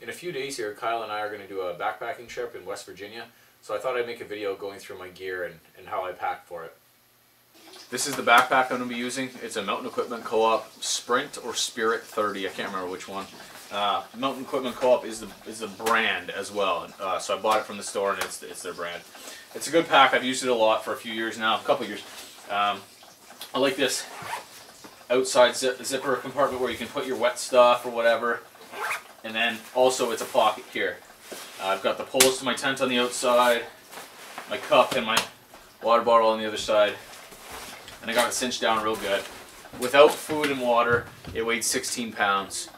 in a few days here, Kyle and I are going to do a backpacking trip in West Virginia. So I thought I'd make a video going through my gear and, and how I pack for it. This is the backpack I'm going to be using. It's a Mountain Equipment Co-op Sprint or Spirit 30. I can't remember which one. Uh, Mountain Equipment Co-op is the is the brand as well. Uh, so I bought it from the store and it's it's their brand. It's a good pack. I've used it a lot for a few years now, a couple years. Um, I like this outside zip, zipper compartment where you can put your wet stuff or whatever. And then also it's a pocket here. Uh, I've got the poles to my tent on the outside, my cup and my water bottle on the other side. And I got it cinched down real good. Without food and water, it weighed 16 pounds.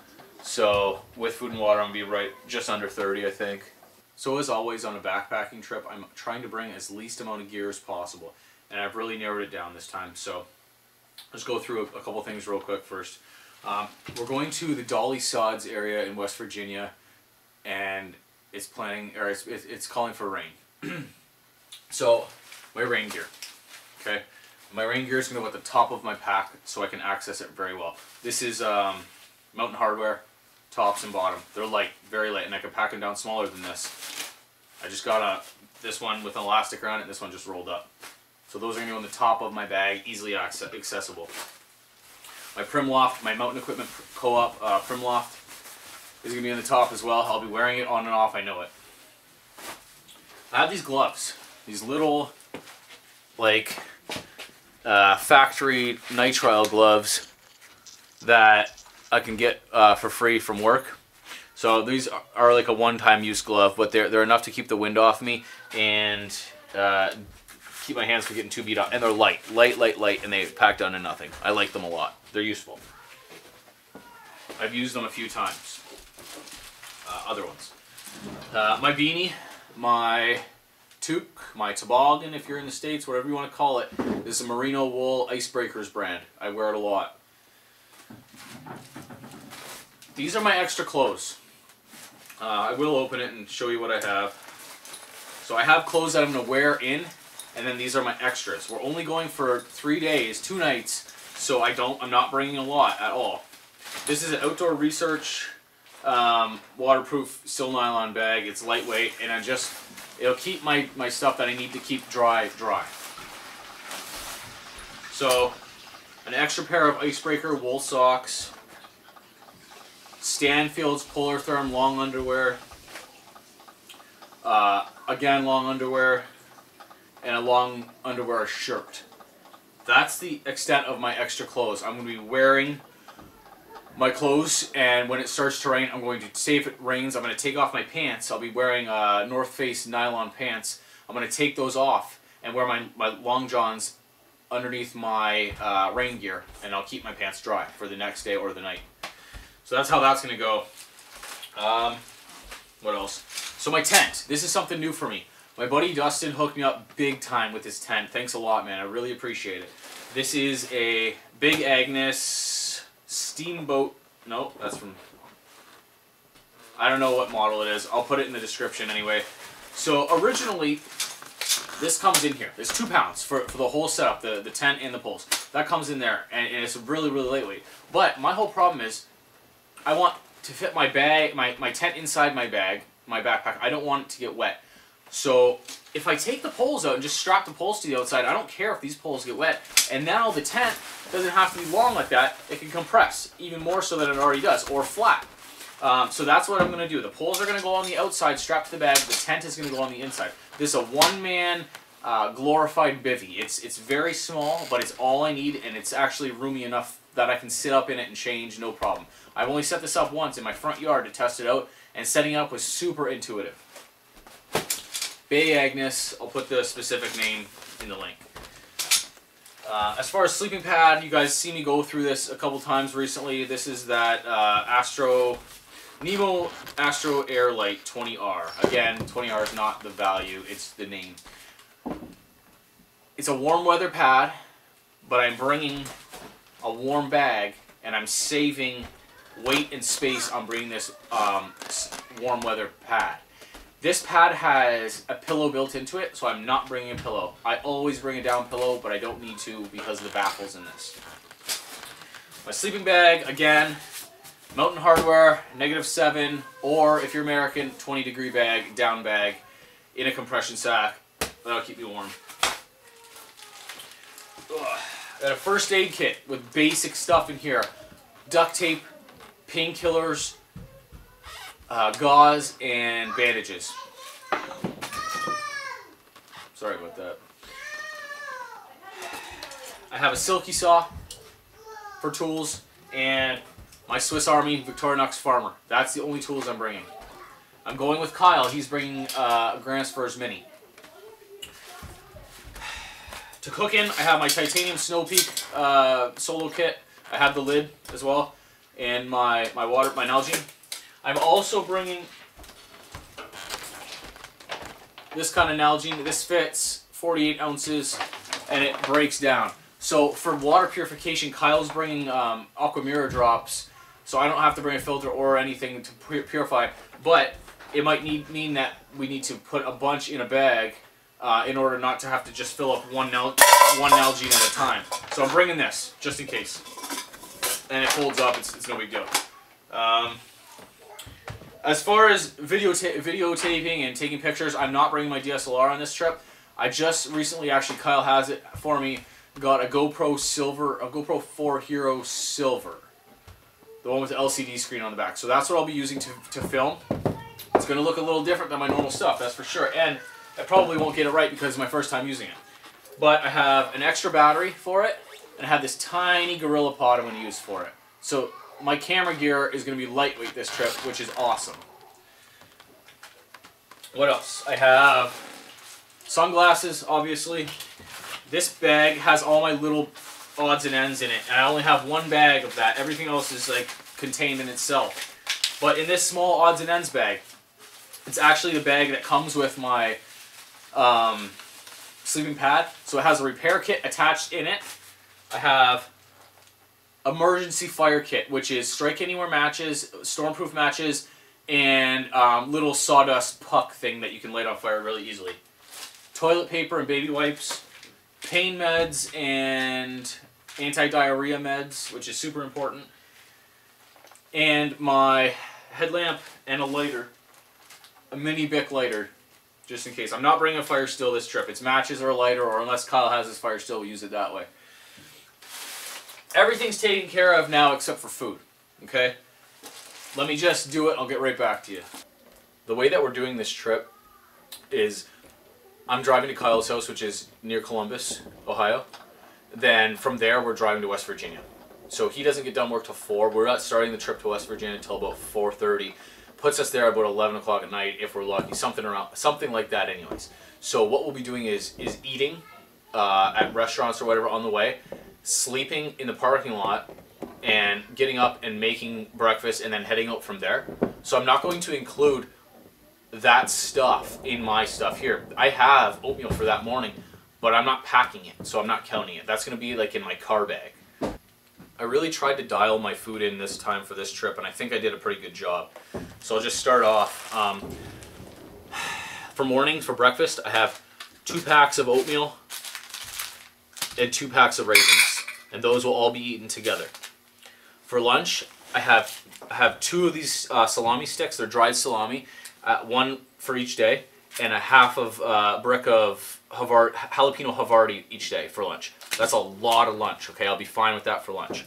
So with food and water, I'm gonna be right just under 30, I think. So as always on a backpacking trip, I'm trying to bring as least amount of gear as possible. And I've really narrowed it down this time. So let's go through a, a couple things real quick first. Um, we're going to the Dolly Sods area in West Virginia, and it's planning, or it's, it's calling for rain. so, my rain gear. Okay, my rain gear is going to go at the top of my pack so I can access it very well. This is um, Mountain Hardwear, tops and bottom. They're light, very light, and I can pack them down smaller than this. I just got a this one with an elastic around it, and this one just rolled up. So those are going to go on the top of my bag, easily accessible. My PrimaLoft, my Mountain Equipment Co-op uh, PrimaLoft is going to be on the top as well. I'll be wearing it on and off, I know it. I have these gloves. These little, like, uh, factory nitrile gloves that I can get uh, for free from work. So these are like a one-time use glove, but they're, they're enough to keep the wind off me and uh, keep my hands from getting too beat up. And they're light, light, light, light, and they pack down to nothing. I like them a lot. They're useful. I've used them a few times. Uh, other ones. Uh, my beanie, my toque, my toboggan, if you're in the States, whatever you want to call it. Is a Merino Wool Icebreakers brand. I wear it a lot. These are my extra clothes. Uh, I will open it and show you what I have. So I have clothes that I'm going to wear in and then these are my extras. We're only going for three days, two nights, so I don't, I'm not bringing a lot at all. This is an outdoor research um, waterproof Sil Nylon bag. It's lightweight, and I just, it'll keep my, my stuff that I need to keep dry, dry. So, an extra pair of Icebreaker wool socks, Stanfield's Polar Therm long underwear, uh, again long underwear, and a long underwear shirt. That's the extent of my extra clothes. I'm going to be wearing my clothes and when it starts to rain I'm going to say if it rains I'm going to take off my pants. I'll be wearing uh, North Face nylon pants. I'm going to take those off and wear my, my long johns underneath my uh, rain gear and I'll keep my pants dry for the next day or the night. So that's how that's going to go. Um, what else? So my tent. This is something new for me my buddy Dustin hooked me up big time with his tent. Thanks a lot, man. I really appreciate it. This is a Big Agnes Steamboat. Nope, that's from... I don't know what model it is. I'll put it in the description anyway. So originally, this comes in here. There's two pounds for, for the whole setup, the, the tent and the poles. That comes in there, and, and it's really, really lightweight. But my whole problem is, I want to fit my bag, my, my tent inside my bag, my backpack. I don't want it to get wet. So if I take the poles out and just strap the poles to the outside, I don't care if these poles get wet. And now the tent doesn't have to be long like that. It can compress even more so than it already does, or flat. Um, so that's what I'm going to do. The poles are going to go on the outside, strapped to the bag. The tent is going to go on the inside. This is a one-man uh, glorified bivy. It's, it's very small, but it's all I need, and it's actually roomy enough that I can sit up in it and change, no problem. I've only set this up once in my front yard to test it out, and setting up was super intuitive. Bay Agnes, I'll put the specific name in the link. Uh, as far as sleeping pad, you guys see me go through this a couple times recently. This is that uh, Astro, Nemo Astro Airlight 20R. Again, 20R is not the value, it's the name. It's a warm weather pad, but I'm bringing a warm bag and I'm saving weight and space on bringing this um, warm weather pad. This pad has a pillow built into it, so I'm not bringing a pillow. I always bring a down pillow, but I don't need to because of the baffles in this. My sleeping bag, again, Mountain Hardwear, negative 7, or if you're American, 20 degree bag, down bag, in a compression sack. That'll keep you warm. Ugh. Got a first aid kit with basic stuff in here. Duct tape, painkillers, uh, gauze, and bandages. Sorry about that. I have a silky saw for tools and my Swiss Army Victorinox Farmer. That's the only tools I'm bringing. I'm going with Kyle. He's bringing uh, Gränsfors Mini. To cook in, I have my Titanium Snow Peak uh, solo kit. I have the lid as well, and my my water, my Nalgene. I'm also bringing this kind of Nalgene. This fits 48 ounces, and it breaks down. So for water purification, Kyle's bringing um, Aquamira drops, so I don't have to bring a filter or anything to purify. But it might need mean that we need to put a bunch in a bag uh, in order not to have to just fill up one Nal one Nalgene at a time. So I'm bringing this just in case, and it folds up. It's, it's no big deal. Um, as far as videota videotaping and taking pictures, I'm not bringing my DSLR on this trip. I just recently, actually, Kyle has it for me, got a GoPro Silver, a GoPro 4 Hero Silver. The one with the LCD screen on the back. So that's what I'll be using to, to film. It's going to look a little different than my normal stuff, that's for sure. And I probably won't get it right because it's my first time using it. But I have an extra battery for it, and I have this tiny Gorilla Pod I'm going to use for it. So my camera gear is going to be lightweight this trip, which is awesome. What else? I have sunglasses, obviously. This bag has all my little odds and ends in it, and I only have one bag of that. Everything else is like contained in itself. But in this small odds and ends bag, it's actually the bag that comes with my um, sleeping pad. So it has a repair kit attached in it. I have emergency fire kit, which is strike anywhere matches, stormproof matches, and um, little sawdust puck thing that you can light on fire really easily. Toilet paper and baby wipes, pain meds and anti-diarrhea meds, which is super important, and my headlamp and a lighter, a mini Bic lighter, just in case. I'm not bringing a fire steel this trip. It's matches or a lighter, or unless Kyle has his fire steel, we'll use it that way. Everything's taken care of now except for food, okay? Let me just do it. I'll get right back to you. The way that we're doing this trip is I'm driving to Kyle's house, which is near Columbus, Ohio. Then from there, we're driving to West Virginia. So he doesn't get done work till 4. We're not starting the trip to West Virginia until about 4.30. Puts us there about 11 o'clock at night if we're lucky. Something around, something like that anyways. So what we'll be doing is, is eating uh, at restaurants or whatever on the way sleeping in the parking lot and getting up and making breakfast and then heading out from there. So I'm not going to include that stuff in my stuff here. I have oatmeal for that morning, but I'm not packing it, so I'm not counting it. That's going to be like in my car bag. I really tried to dial my food in this time for this trip, and I think I did a pretty good job. So I'll just start off. Um, for mornings, for breakfast, I have two packs of oatmeal and two packs of raisins and those will all be eaten together. For lunch, I have I have two of these uh, salami sticks. They're dried salami, uh, one for each day, and a half of uh, brick of jalapeno Havarti each day for lunch. That's a lot of lunch. Okay, I'll be fine with that for lunch.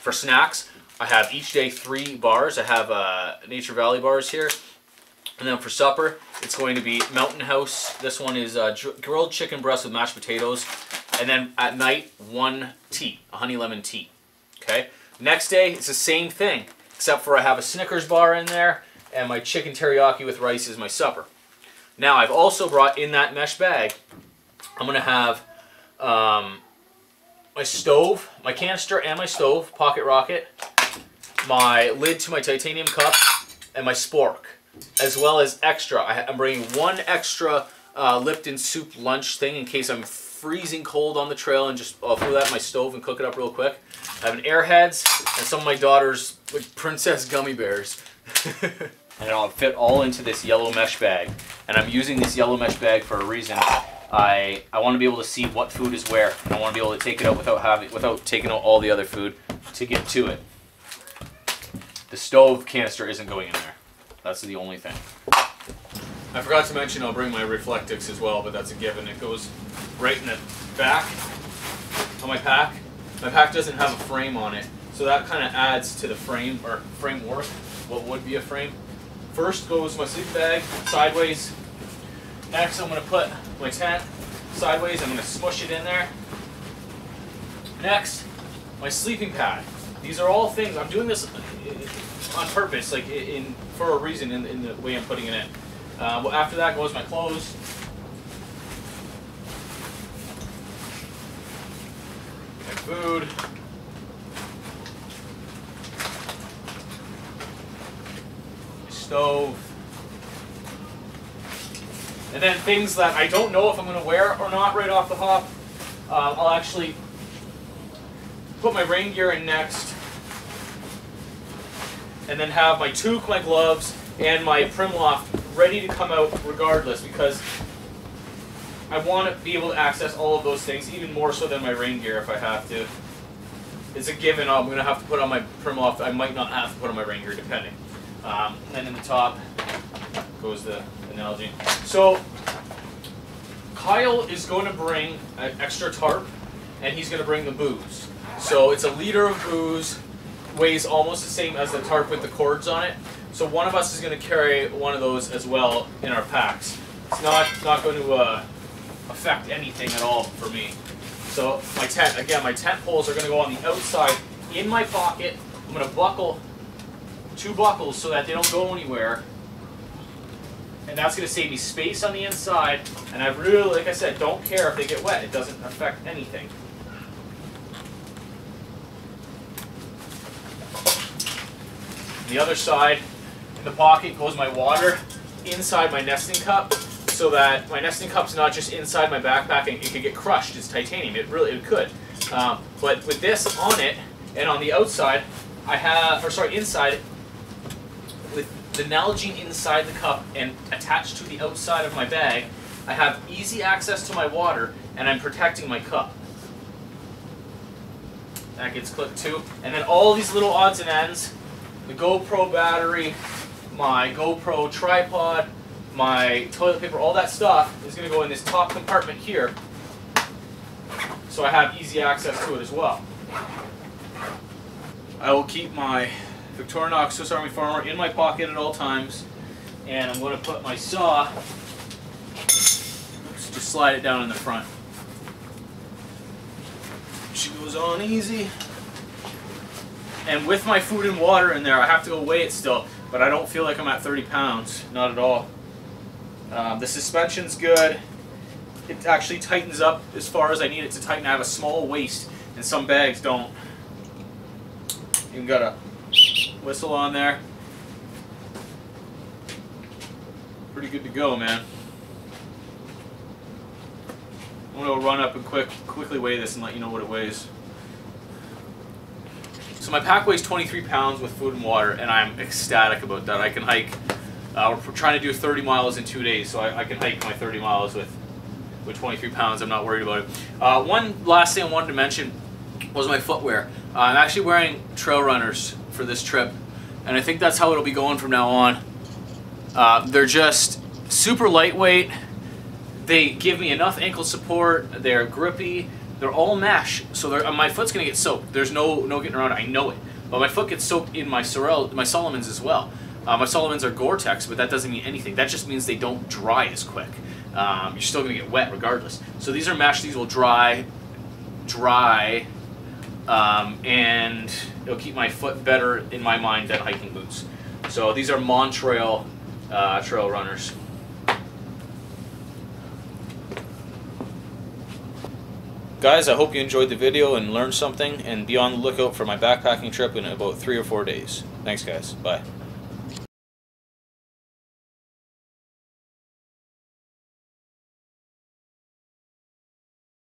For snacks, I have each day three bars. I have uh, Nature Valley bars here. And then for supper, it's going to be Mountain House. This one is uh, grilled chicken breast with mashed potatoes, and then at night, one tea, a honey lemon tea. Okay. Next day, it's the same thing, except for I have a Snickers bar in there, and my chicken teriyaki with rice is my supper. Now, I've also brought in that mesh bag, I'm going to have um, my stove, my canister and my stove, pocket rocket, my lid to my titanium cup, and my spork, as well as extra. I, am bringing one extra uh, Lipton soup lunch thing in case I'm freezing cold on the trail and just I'll throw that in my stove and cook it up real quick. I have an Airheads and some of my daughter's like, princess gummy bears. and I'll fit all into this yellow mesh bag. And I'm using this yellow mesh bag for a reason. I, I want to be able to see what food is where. And I want to be able to take it out without having without taking out all the other food to get to it. The stove canister isn't going in there. That's the only thing. I forgot to mention I'll bring my Reflectix as well, but that's a given. It goes right in the back on my pack. My pack doesn't have a frame on it, so that kind of adds to the frame or framework, what would be a frame. First goes my sleep bag sideways. Next I'm going to put my tent sideways. I'm going to smush it in there. Next, my sleeping pad. These are all things, I'm doing this on purpose, like in for a reason in, in the way I'm putting it in. Uh, well, after that goes my clothes. My food. My stove. And then things that I don't know if I'm going to wear or not right off the hop. Uh, I'll actually put my rain gear in next. And then have my toque, my gloves, and my PrimaLoft ready to come out regardless because I want to be able to access all of those things, even more so than my rain gear if I have to. It's a given I'm going to have to put on my PrimaLoft. I might not have to put on my rain gear depending. Um, and in the top goes the analogy. So Kyle is going to bring an extra tarp and he's going to bring the booze. So it's a liter of booze, weighs almost the same as the tarp with the cords on it. So one of us is going to carry one of those as well in our packs. It's not, not going to uh, affect anything at all for me. So my tent, again, my tent poles are going to go on the outside in my pocket. I'm going to buckle two buckles so that they don't go anywhere. And that's going to save me space on the inside. And I really, like I said, don't care if they get wet. It doesn't affect anything. the other side, the pocket, goes my water inside my nesting cup so that my nesting cup's not just inside my backpack and it could get crushed. It's titanium. It really it could. Um, but with this on it and on the outside, I have, or sorry, inside, with the Nalgene inside the cup and attached to the outside of my bag, I have easy access to my water and I'm protecting my cup. That gets clipped too. And then all these little odds and ends the GoPro battery, my GoPro tripod, my toilet paper, all that stuff is going to go in this top compartment here. So I have easy access to it as well. I will keep my Victorinox Swiss Army Farmer in my pocket at all times. And I'm going to put my saw, just slide it down in the front. She goes on easy. And with my food and water in there, I have to go weigh it still, but I don't feel like I'm at 30 pounds, not at all. Um, the suspension's good. It actually tightens up as far as I need it to tighten. I have a small waist, and some bags don't. Even got a whistle on there. Pretty good to go, man. I'm gonna run up and quick, quickly weigh this and let you know what it weighs. So my pack weighs 23 pounds with food and water, and I'm ecstatic about that. I can hike. Uh, we're trying to do 30 miles in two days, so I, I, can hike my 30 miles with with 23 pounds. I'm not worried about it. Uh, one last thing I wanted to mention was my footwear. Uh, I'm actually wearing trail runners for this trip, and I think that's how it'll be going from now on. Uh, they're just super lightweight. They give me enough ankle support. They're grippy. They're all mesh, so uh, my foot's gonna get soaked. There's no no getting around it. I know it. But my foot gets soaked in my Sorel, my Salomons as well. Uh, my Salomons are Gore-Tex, but that doesn't mean anything. That just means they don't dry as quick. Um, you're still gonna get wet regardless. So these are mesh. These will dry, dry, um, and it'll keep my foot better in my mind than hiking boots. So these are Montrail uh, trail runners. Guys, I hope you enjoyed the video and learned something, and be on the lookout for my backpacking trip in about three or four days. Thanks, guys. Bye.